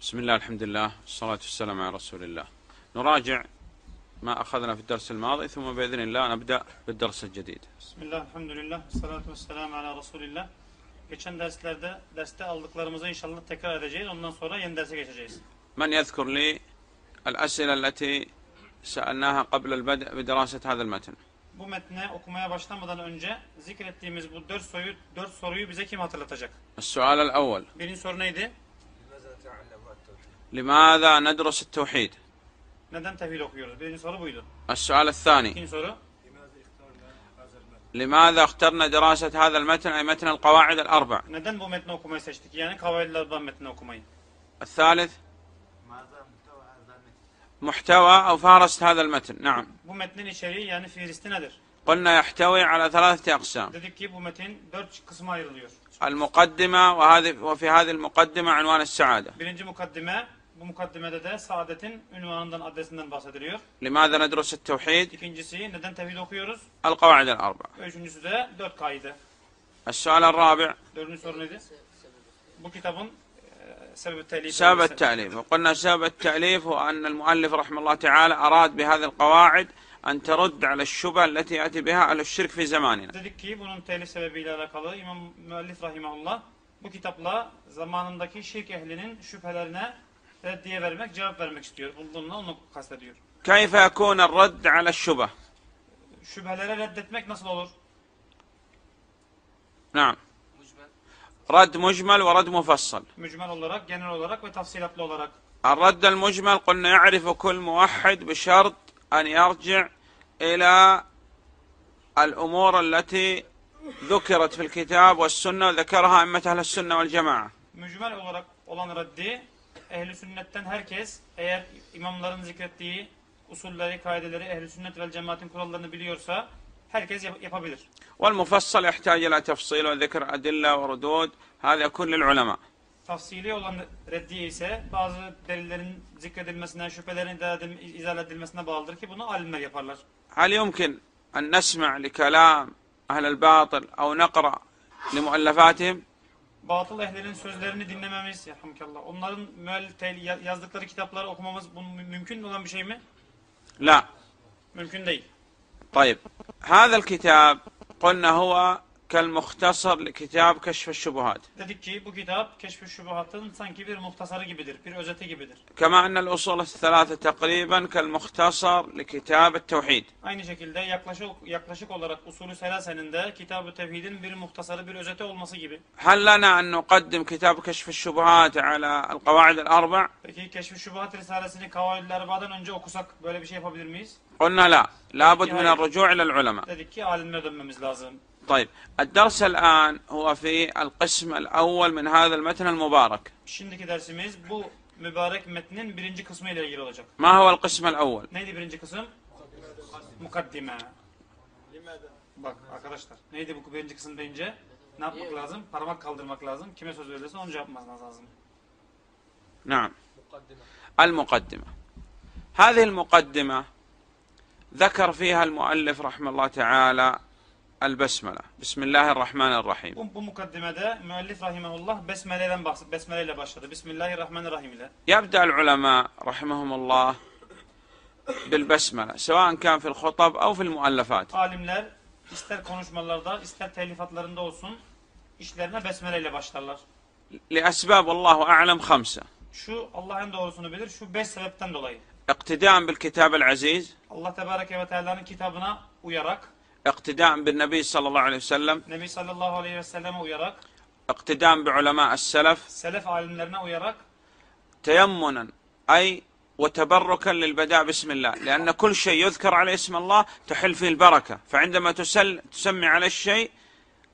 بسم الله الحمد لله والصلاة والسلام على رسول الله نراجع ما أخذنا في الدرس الماضي ثم بإذن الله نبدأ بالدرس الجديد بسم الله الحمد لله والصلاة والسلام على رسول الله geçen derslerde derste aldıklarımızı inşallah tekrar edeceğiz ondan sonra yeni derse geçeceğiz. من يذكر لي الأسئلة التي سألناها قبل البدء بدراسة هذا المتن؟ Bu metne okumaya başlamadan önce zikrettiğimiz bu dört soruyu, bize kim hatırlatacak? السؤال الأول. Birinci soru neydi? لماذا ندرس التوحيد؟ السؤال الثاني. لماذا اخترنا دراسة هذا المتن أي متن القواعد الأربع؟ الثالث. محتوى أو فهرست هذا المتن. نعم. قلنا يحتوي على ثلاثة أقسام Dedik ki bu metin dört kısma ayrılıyor. المقدمة وهذه وفي هذه المقدمة عنوان السعادة Birinci mukaddime, bu mukaddimede de saadetin ünvanından, adresinden bahsediliyor. لماذا ندرس التوحيد İkincisi neden tevhid okuyoruz? القواعد الأربع üçüncüsü de dört kaide. السؤال الرابع Dördüncü soru neydi? Bu kitabın e, sebebi telif. سبب التأليف وقلنا سبب التأليف هو أن المؤلف رحمه الله تعالى أراد بهذه القواعد أن ترد على الشبه التي يأتي بها أهل الشرك في زماننا Dedik ki bunun telif sebebiyle alakalı İmam Müellif Rahimahullah bu kitapla zamanındaki şirk ehlinin şüphelerine reddiye vermek, cevap vermek istiyor. Bununla onu kastediyor. كيف يكون الرد على الشبه Şüphelere reddetmek nasıl olur? نعم رد مجمل ورد مفصل Mücmel olarak, genel olarak ve tafsilatlı olarak. الرد المجمل قلنا يعرف كل موحد بشرط أن يرجع إلى الأمور التي ذكرت في الكتاب والسنة وذكرها أئمة أهل السنة والجماعة Mücmel olarak olan reddi ehli sünnetten herkes eğer imamların zikrettiği usulleri, kaideleri, ehli sünnet ve cemaatin kurallarını biliyorsa herkes yap- yapabilir. والمفصل يحتاج إلى تفصيل وذكر أدلة وردود هذا يكون للعلماء Tafsili olan reddiye ise bazı delillerin zikredilmesine, şüphelerin izah edil- izah edilmesine bağlıdır ki bunu alimler yaparlar. هل يمكن أن نسمع لكلام أهل الباطل أو نقرأ لمؤلفاتهم Batıl ehlinin sözlerini dinlememiz, yarhamdülillah, onların müellif tel- ya- yazdıkları kitapları okumamız bunun mü- mümkün olan bir şey mi? لا Mümkün değil. طيب هذا الكتاب قلنا هو kel muhtasar kitab keşfe şubuhat. Dedik ki bu kitap keşfe şubuhatın sanki bir muhtasarı gibidir, bir özeti gibidir. Kema enel usul thalâthe tekriben kel muhtasar li kitab tevhid. Aynı şekilde yaklaşık, yaklaşık olarak usulü selasenin de kitab-ı tevhidin bir muhtasarı, bir özeti olması gibi. Hal lana en nukaddim kitab keşfe şubuhat ala el kavaid el arba. Peki keşfe şubuhat risalesini kavaid el önce okusak böyle bir şey yapabilir miyiz? Kulna la. Labud min el rucu' ilel ulema. Dedik ki alimlere dönmemiz lazım. طيب الدرس الآن هو في القسم الأول من هذا المتن المبارك Şimdiki dersimiz bu mübarek metnin birinci kısmı ile ilgili olacak. ما هو القسم الأول Neydi birinci kısım? Mukaddime. Bak arkadaşlar neydi bu birinci kısım deyince ne yapmak lazım? Parmak kaldırmak lazım. Kime söz verirse onu yapmanız lazım. نعم المقدمة هذه المقدمة ذكر فيها المؤلف رحمه الله تعالى البسملة بسم الله الرحمن الرحيم Bu, mukaddimede müellif rahimehullah besmele'den bahs besmele ile başladı. Bismillahirrahmanirrahim ile. يبدأ العلماء رحمهم الله بالبسملة سواء كان في الخطب أو في المؤلفات Alimler ister konuşmalarda ister telifatlarında olsun işlerine besmele ile başlarlar. لأسباب والله أعلم خمسة Şu Allah en doğrusunu bilir. Şu beş sebepten dolayı. اقتداء بالكتاب العزيز Allah Tebareke ve Teala'nın kitabına uyarak, اقتداء بالنبي صلى الله عليه وسلم. النبي صلى الله عليه وسلم ويرك اقتداء بعلماء السلف. سلف علمنا ويرك تيمنا أي وتبركا للبداء بسم الله. لأن كل شيء يذكر على اسم الله تحل فيه البركة. فعندما تسل تسمي على الشيء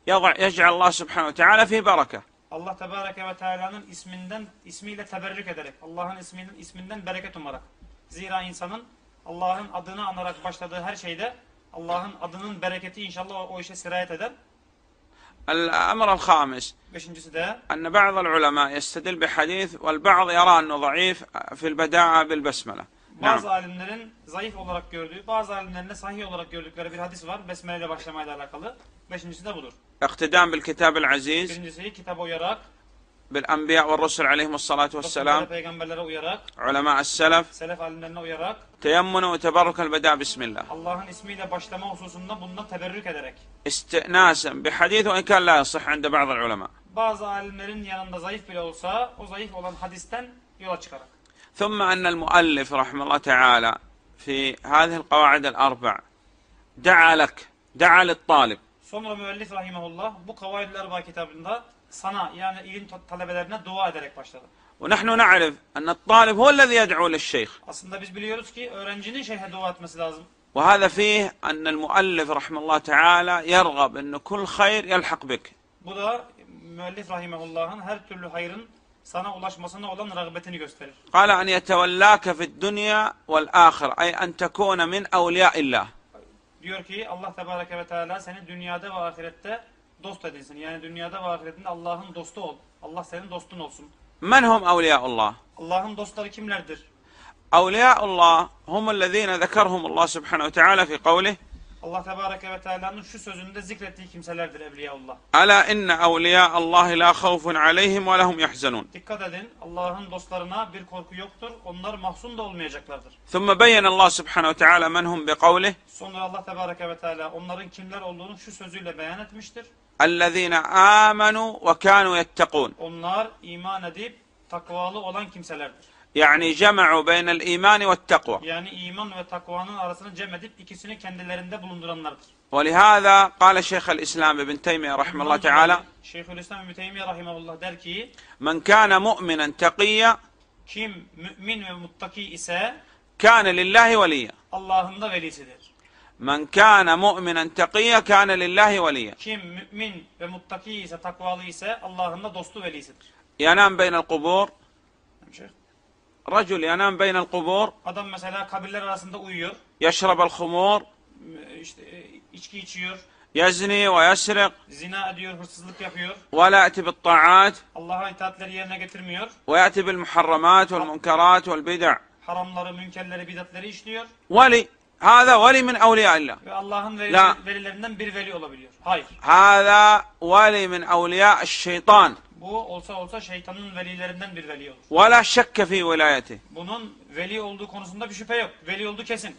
يضع يجعل الله سبحانه وتعالى فيه بركة. الله تبارك وتعالى اسمindan ismiyle teberrük ederek Allah'ın isminden isminden bereket umarak. Zira insanın Allah'ın adını anarak başladığı her şeyde Allah'ın adının bereketi inşallah o, o işe sirayet eder. الأمر الخامس Beşincisi de أن بعض العلماء يستدل بحديث والبعض يرى أنه ضعيف في البداءة بالبسملة bazı نعم alimlerin zayıf olarak gördüğü, bazı alimlerin de sahih olarak gördükleri bir hadis var. Besmele ile başlamayla alakalı. Beşincisi de budur. اقتداء بالكتاب العزيز Birincisi kitaba uyarak, بالأنبياء والرسل عليهم الصلاة والسلام. علماء السلف. تيمنا وتبركا بدا بسم الله. استئناسا بحديث وان كان لا يصح عند بعض العلماء. ثم ان المؤلف رحمه الله تعالى في هذه القواعد الأربع دعا لك دعا للطالب. Sonra müellif rahimahullah bu Kavaidül Erba kitabında sana yani ilim ta- talebelerine dua ederek başladı. ونحن نعرف أن الطالب هو الذي يدعو للشيخ Aslında biz biliyoruz ki öğrencinin şeyhe dua etmesi lazım. وهذا فيه أن المؤلف رحمه الله تعالى يرغب أن كل خير يلحق بك Bu da müellif rahimahullah'ın her türlü hayrın sana ulaşmasına olan rağbetini gösterir. قال أن يتولاك في الدنيا والآخرة أي أن تكون من أولياء الله diyor ki Allah Tebareke ve Teala seni dünyada ve ahirette dost edinsin. Yani dünyada ve ahiretinde Allah'ın dostu ol. Allah senin dostun olsun. Men hum evliyaullah? Allah'ın dostları kimlerdir? Evliyaullah humul lezine zekerhum Allah Subhanahu ve Teala fi kavlih Allah Tebareke ve Teala'nın şu sözünde zikrettiği kimselerdir Evliyaullah. Ala inne evliya Allah la havfun aleyhim ve lehum yahzanun. Dikkat edin Allah'ın dostlarına bir korku yoktur. Onlar mahzun da olmayacaklardır. Thumma beyyene Allah Subhanahu ve Teala men hum bi kavlih. Sonra Allah Tebareke ve Teala onların kimler olduğunu şu sözüyle beyan etmiştir. Ellezine amenu ve kanu yettekun. Onlar iman edip takvalı olan kimselerdir. يعني جمعوا بين الإيمان والتقوى. يعني إيمان وتقوىنن arasını cem edip ikisini kendilerinde bulundurandır. ولهذا قال شيخ الإسلام ابن تيمية رحمه الله تعالى. شيخ الإسلام ابن تيمية رحمه الله der من كان مؤمنا تقيا. kim مؤمن ومتقي muttaki كان لله وليا. Allah'ın da velisidir. من كان مؤمنا تقيا كان لله وليا. kim mümin ve muttaki ise takvalı ise Allah'ın da dostu ينام بين القبور. رجل ينام بين القبور Adam mesela kabirler arasında uyuyor. يشرب الخمور işte e, içki içiyor, يزني ويسرق zina ediyor, hırsızlık yapıyor. ولا يأتي بالطاعات Allah'a itaatleri yerine getirmiyor. ويأتي بالمحرمات والمنكرات والبدع Haramları, münkerleri, bidatleri işliyor. ولي هذا ولي من أولياء الله Ve Allah'ın veli- La. velilerinden bir veli olabiliyor. Hayır. هذا ولي من أولياء الشيطان Bu olsa olsa şeytanın velilerinden bir veli olur. ولا شك في ولايته Bunun veli olduğu konusunda bir şüphe yok. Veli olduğu kesin.